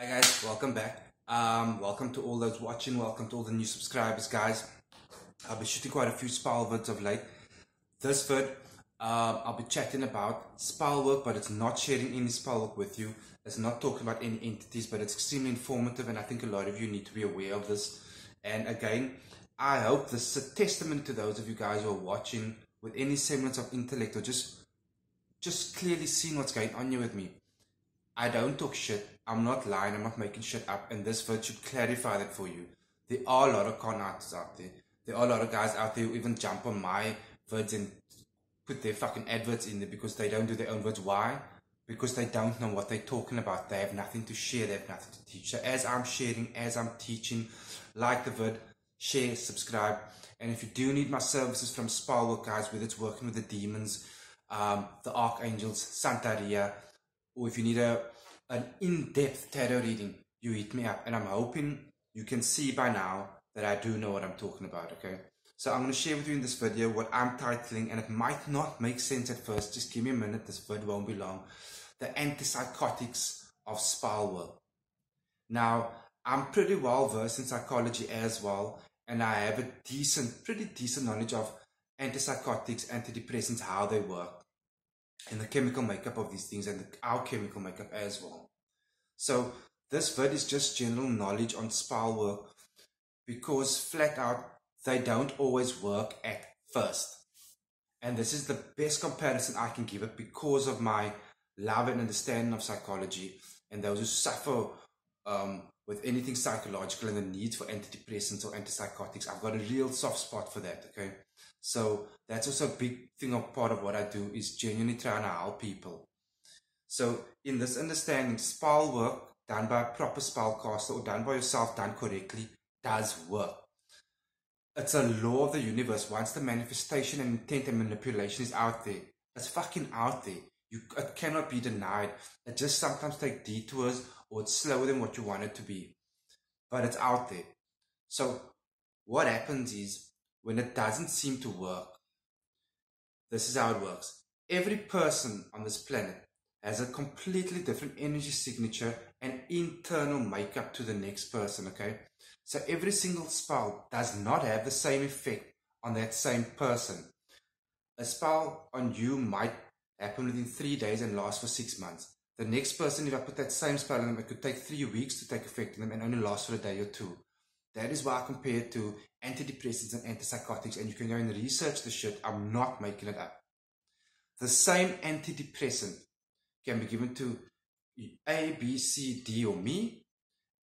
Hi guys, welcome back. Um, welcome to all those watching. Welcome to all the new subscribers, guys. I'll be shooting quite a few spell vids of late. This vid, um, I'll be chatting about spell work, but it's not sharing any spell work with you. It's not talking about any entities, but it's extremely informative, and I think a lot of you need to be aware of this. And again, I hope this is a testament to those of you guys who are watching with any semblance of intellect or just just clearly seeing what's going on here with me. I don't talk shit. I'm not lying. I'm not making shit up. And this vid should clarify that for you. There are a lot of con artists out there. There are a lot of guys out there who even jump on my vids and put their fucking adverts in there because they don't do their own vids. Why? Because they don't know what they're talking about. They have nothing to share. They have nothing to teach. So as I'm sharing, as I'm teaching, like the vid, share, subscribe. And if you do need my services from Spellwork, guys, whether it's working with the demons, um, the archangels, Santeria, or if you need a an in-depth tarot reading, you hit me up. And I'm hoping you can see by now that I do know what I'm talking about, okay? So I'm going to share with you in this video what I'm titling, and it might not make sense at first. Just give me a minute, this video won't be long. The antipsychotics of Spellwork. Now, I'm pretty well versed in psychology as well, and I have a decent, pretty decent knowledge of antipsychotics, antidepressants, how they work and the chemical makeup of these things and the, our chemical makeup as well. So this vid is just general knowledge on spell work because flat out they don't always work at first. And this is the best comparison I can give it because of my love and understanding of psychology and those who suffer um, with anything psychological and the need for antidepressants or antipsychotics. I've got a real soft spot for that, okay? So that's also a big thing of part of what I do is genuinely trying to help people. So in this understanding, spell work done by a proper spellcaster or done by yourself, done correctly, does work. It's a law of the universe. Once the manifestation and intent and manipulation is out there, it's fucking out there. You, it cannot be denied. It just sometimes takes detours or it's slower than what you want it to be. But it's out there. So what happens is when it doesn't seem to work, this is how it works. Every person on this planet has a completely different energy signature and internal makeup to the next person, okay? So every single spell does not have the same effect on that same person. A spell on you might happen within three days and last for six months. The next person, if I put that same spell on them, it could take three weeks to take effect on them and only last for a day or two. That is why compared to antidepressants and antipsychotics, and you can go and research the shit. I'm not making it up. The same antidepressant can be given to A, B, C, D, or me,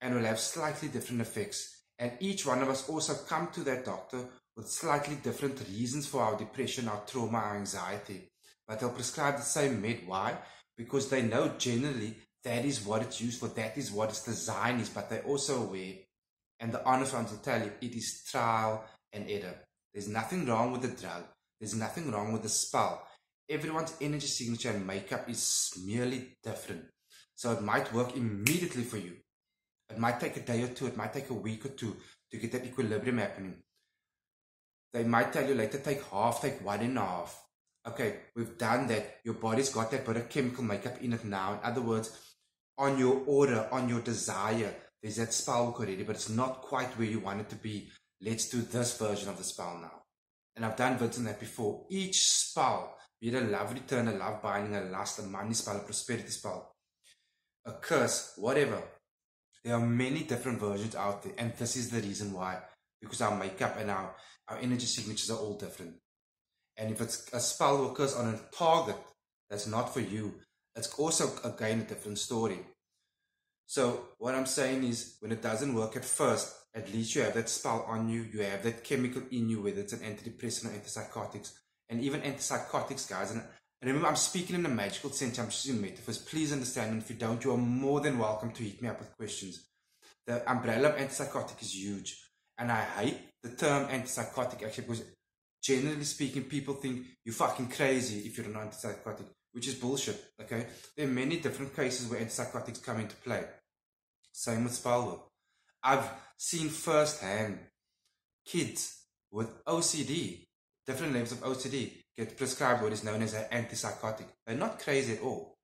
and will have slightly different effects. And each one of us also come to that doctor with slightly different reasons for our depression, our trauma, our anxiety. But they'll prescribe the same med. Why? Because they know generally that is what it's used for, that is what its design is, but they're also aware and the honest ones will tell you it is trial and error. There's nothing wrong with the drug. There's nothing wrong with the spell. Everyone's energy signature and makeup is merely different. So it might work immediately for you. It might take a day or two. It might take a week or two to get that equilibrium happening. They might tell you later, take half, take one and a half. Okay, we've done that. Your body's got that bit of chemical makeup in it now. In other words, on your order, on your desire, there's that spell already, but it's not quite where you want it to be. Let's do this version of the spell now. And I've done vids on that before. Each spell, be it a love return, a love binding, a lust, a money spell, a prosperity spell, a curse, whatever. There are many different versions out there, and this is the reason why. Because our makeup and our, our energy signatures are all different. And if it's a spell or curse on a target that's not for you, it's also again a different story. So what I'm saying is when it doesn't work at first, at least you have that spell on you, you have that chemical in you, whether it's an antidepressant or antipsychotics, and even antipsychotics, guys. And, and remember, I'm speaking in a magical sense, I'm just using metaphors. Please understand, and if you don't, you are more than welcome to hit me up with questions. The umbrella of antipsychotic is huge. And I hate the term antipsychotic actually because generally speaking, people think you're fucking crazy if you're an antipsychotic which is bullshit. Okay, there are many different cases where antipsychotics come into play. Same with spell I've seen firsthand kids with OCD, different levels of OCD, get prescribed what is known as an antipsychotic. They're not crazy at all,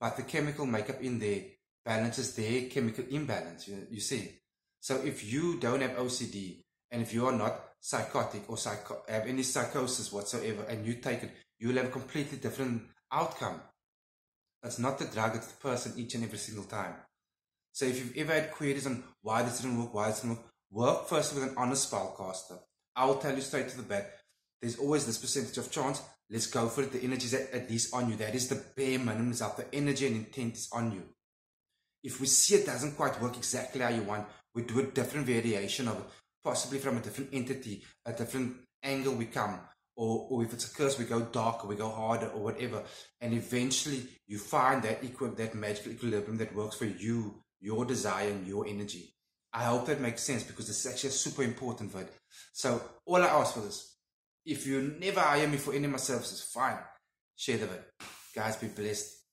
but the chemical makeup in there balances their chemical imbalance. You, you see. So if you don't have OCD and if you are not psychotic or psycho- have any psychosis whatsoever and you take it, you'll have a completely different outcome. It's not the drug, it's the person each and every single time. So if you've ever had queries on why this didn't work, why this didn't work, work first with an honest spellcaster. I will tell you straight to the bat, there's always this percentage of chance. Let's go for it. The energy is at least on you. That is the bare minimum out. The energy and intent is on you. If we see it doesn't quite work exactly how you want, we do a different variation of it, possibly from a different entity, a different angle we come, or, or if it's a curse, we go darker, we go harder, or whatever. And eventually you find that equal, that magical equilibrium that works for you, your desire, and your energy. I hope that makes sense because this is actually a super important vid. So all I ask for this, if you never hire me for any of my services, fine. Share the vid. Guys, be blessed.